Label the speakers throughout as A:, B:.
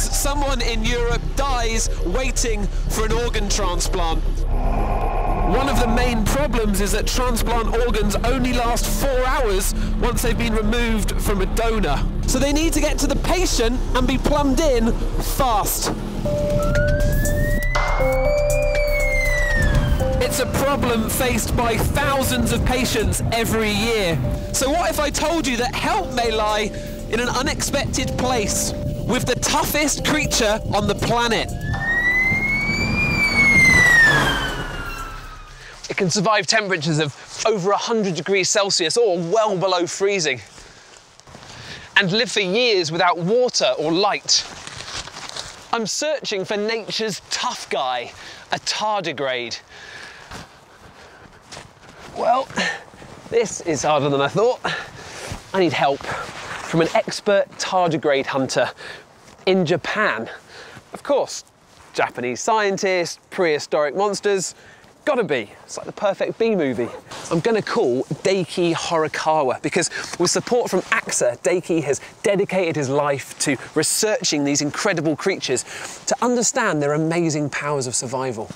A: someone in Europe dies waiting for an organ transplant. One of the main problems is that transplant organs only last four hours once they've been removed from a donor. So they need to get to the patient and be plumbed in fast. It's a problem faced by thousands of patients every year. So what if I told you that help may lie in an unexpected place with the toughest creature on the planet? It can survive temperatures of over 100 degrees Celsius or well below freezing and live for years without water or light. I'm searching for nature's tough guy, a tardigrade. Well, this is harder than I thought. I need help from an expert tardigrade hunter in Japan. Of course, Japanese scientists, prehistoric monsters, Gotta be. It's like the perfect B movie. I'm gonna call Daiki Horikawa because with support from AXA, Daiki has dedicated his life to researching these incredible creatures to understand their amazing powers of survival.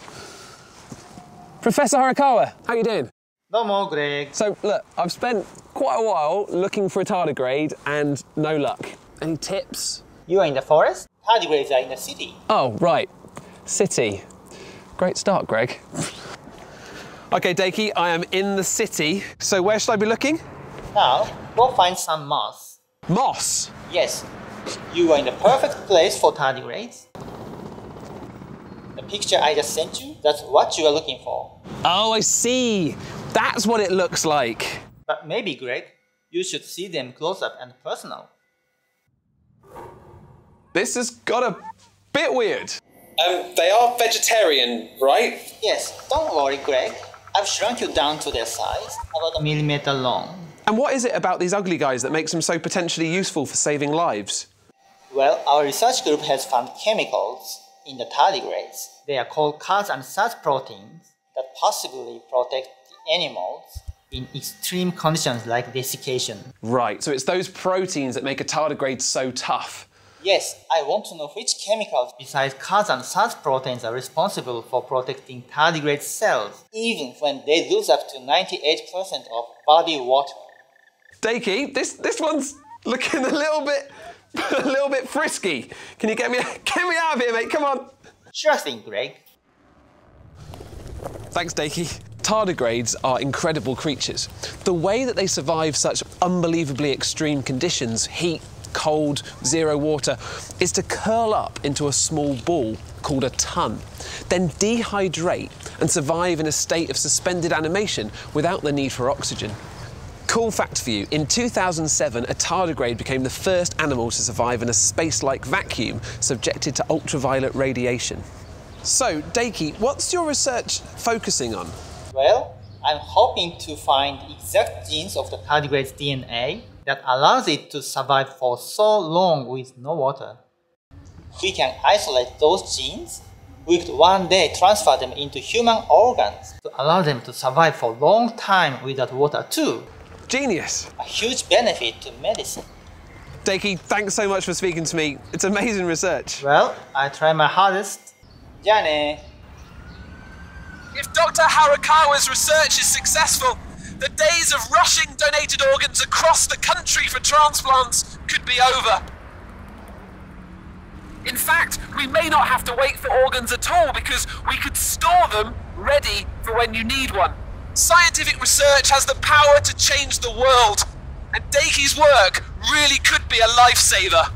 A: Professor Horikawa, how are you doing?
B: Domo, Greg.
A: So look, I've spent quite a while looking for a tardigrade and no luck. Any tips?
B: You are in the forest? Tardigrades are in the city.
A: Oh, right. City. Great start, Greg. Okay, Daiki, I am in the city. So where should I be looking?
B: Now, go find some moss.
A: Moss?
B: Yes, you are in the perfect place for tardigrades. The picture I just sent you, that's what you are looking for.
A: Oh, I see. That's what it looks like.
B: But maybe, Greg, you should see them close up and personal.
A: This has got a bit weird. Um, they are vegetarian, right?
B: Yes, don't worry, Greg. I've shrunk you down to their size, about a millimeter long.
A: And what is it about these ugly guys that makes them so potentially useful for saving lives?
B: Well, our research group has found chemicals in the tardigrades. They are called CAHS and SAHS proteins that possibly protect the animals in extreme conditions like desiccation.
A: Right, so it's those proteins that make a tardigrade so tough.
B: Yes, I want to know which chemicals besides CAHS and SAHS proteins are responsible for protecting tardigrade cells, even when they lose up to 98% of body water.
A: Daiki, this, this one's looking a little bit a little bit frisky. Can you get me get me out of here, mate? Come on.
B: Sure thing, Greg.
A: Thanks, Daiki. Tardigrades are incredible creatures. The way that they survive such unbelievably extreme conditions, heat, cold, zero water, is to curl up into a small ball called a tun, then dehydrate and survive in a state of suspended animation without the need for oxygen. Cool fact for you, in 2007, a tardigrade became the first animal to survive in a space-like vacuum subjected to ultraviolet radiation. So, Daiki, what's your research focusing on?
B: Well, I'm hoping to find exact genes of the tardigrade's DNA that allows it to survive for so long with no water. We can isolate those genes. We could one day transfer them into human organs to allow them to survive for a long time without water too.
A: Genius.
B: A huge benefit to medicine.
A: Daiki, thanks so much for speaking to me. It's amazing research.
B: Well, I try my hardest. Jane.
A: If Dr. Harakawa's research is successful, the days of rushing donated organs across the country for transplants could be over. In fact, we may not have to wait for organs at all because we could store them ready for when you need one. Scientific research has the power to change the world, and Daiki's work really could be a lifesaver.